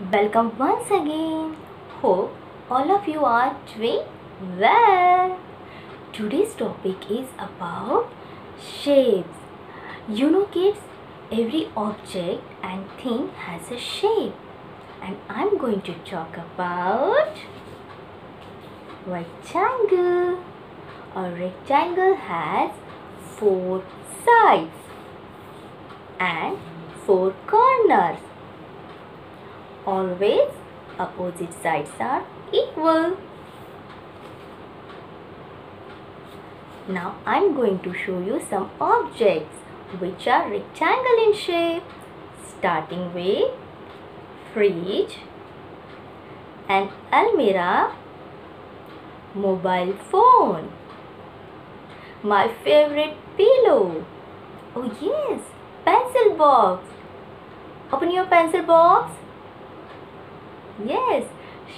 Welcome once again. Hope all of you are doing well. Today's topic is about shapes. You know, kids, every object and thing has a shape, and I'm going to talk about rectangle. A rectangle has four sides and four corners. Always opposite sides are equal. Now I'm going to show you some objects which are rectangle in shape starting with fridge an almirah mobile phone my favorite pillow. Oh yes pencil box. Open your pencil box yes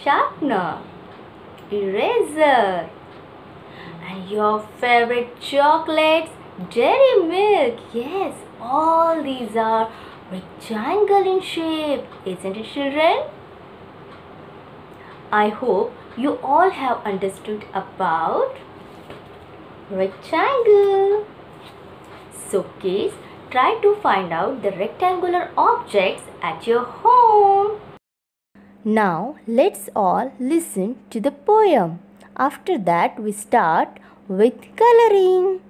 sharpener eraser and your favorite chocolates dairy milk. Yes all these are rectangle in shape isn't it children? I hope you all have understood about rectangle. So kids try to find out the rectangular objects at your home now let's all listen to the poem. After that we start with coloring